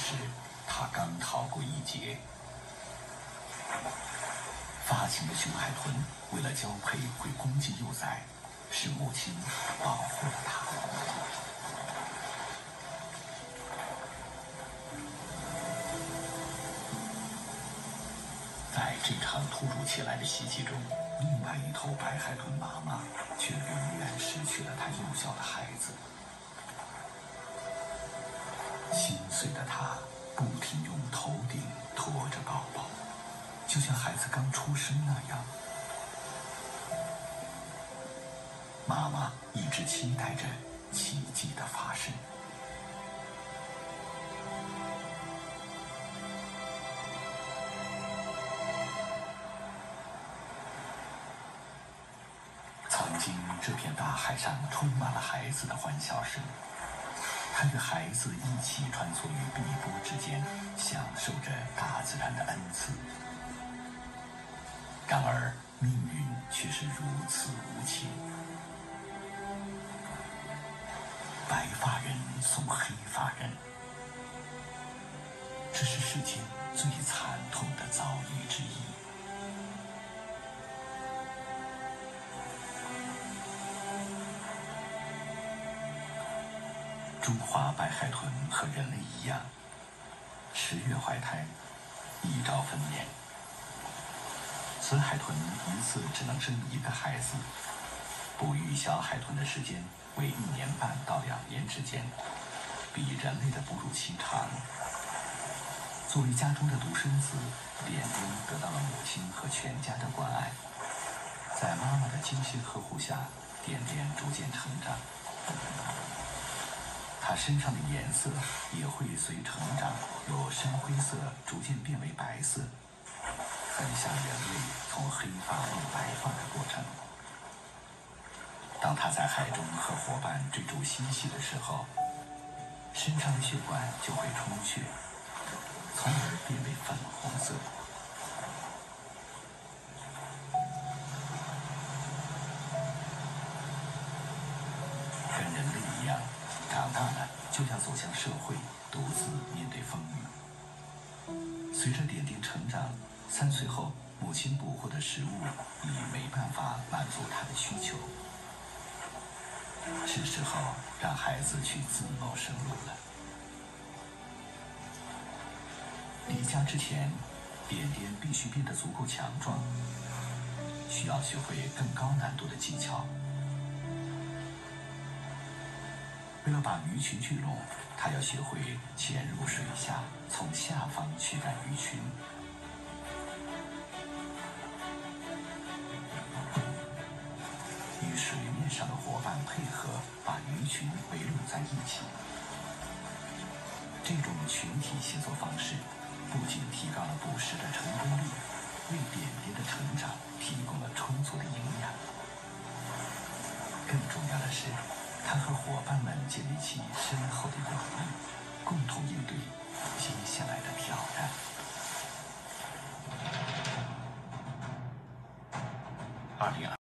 时，他刚逃过一劫。发情的雄海豚为了交配会攻击幼崽，是母亲保护了它。在这场突如其来的袭击中，另外一头白海豚妈妈却永远失去了它幼小的孩子。岁的他不停用头顶托着宝宝，就像孩子刚出生那样。妈妈一直期待着奇迹的发生。曾经，这片大海上充满了孩子的欢笑声。他与孩子一起穿梭于碧波之间，享受着大自然的恩赐。然而，命运却是如此无情。白发人送黑发人，这是世间最惨痛的遭遇之一。中华白海豚和人类一样，十月怀胎，一朝分娩。雌海豚一次只能生一个孩子，哺育小海豚的时间为一年半到两年之间，比人类的哺乳期长。作为家中的独生子，点点得到了母亲和全家的关爱。在妈妈的精心呵护下，点点逐渐成长。它身上的颜色也会随成长由深灰色逐渐变为白色，很像人类从黑发变白发的过程。当它在海中和伙伴追逐嬉戏的时候，身上的血管就会充血，从而变为粉红色。就要走向社会，独自面对风雨。随着点点成长，三岁后，母亲捕获的食物已没办法满足他的需求，是时候让孩子去自谋生路了。离家之前，点点必须变得足够强壮，需要学会更高难度的技巧。为了把鱼群聚拢，他要学会潜入水下，从下方驱赶鱼群。与水面上的伙伴配合，把鱼群围拢在一起。这种群体协作方式，不仅提高了捕食的成功率，为点点的成长提供了充足的营养。更重要的是。他和伙伴们建立起深厚的友谊，共同应对接下来的挑战。二零二。